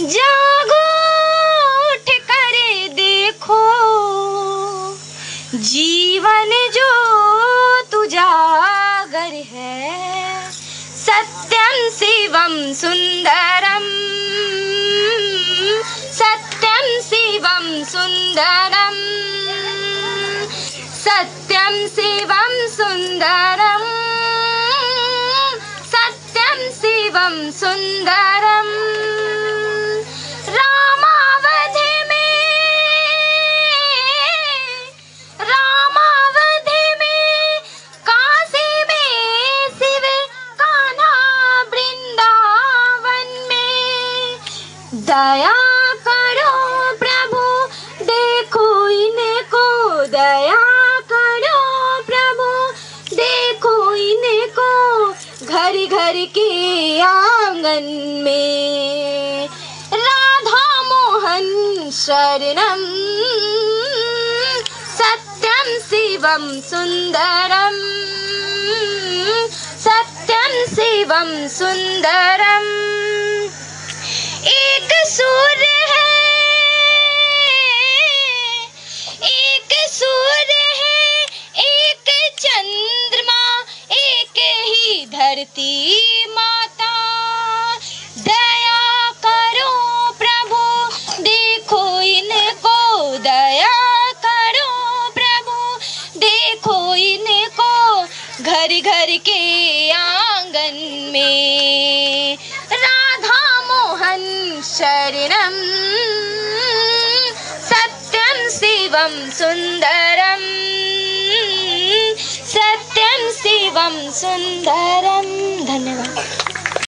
जागो, उठ कर देखो। जीवन जो तुझागर है, सत्यम शिवम सुंदरम। सत्यम शिवम सुंदरम। सत्यम शिवम सुंदरम। सत्यम शिवम सुंदर दया करो प्रभु। देखो इनको दया करो प्रभु। देखो इनको घर घर के आँगन में। राधा मोहन शरणम सत्यम शिवम सुंदरम सत्यम शिवम सुन्दरम् है। एक एक चंद्रमा, एक ही धरती माता। दया करो प्रभु, देखो इनको दया करो प्रभु, देखो इनको घर घर के आँगन में। रिणं सत्यं शिवं सुन्दरम् सत्यं शिवं सुन्दरं धन्यवादः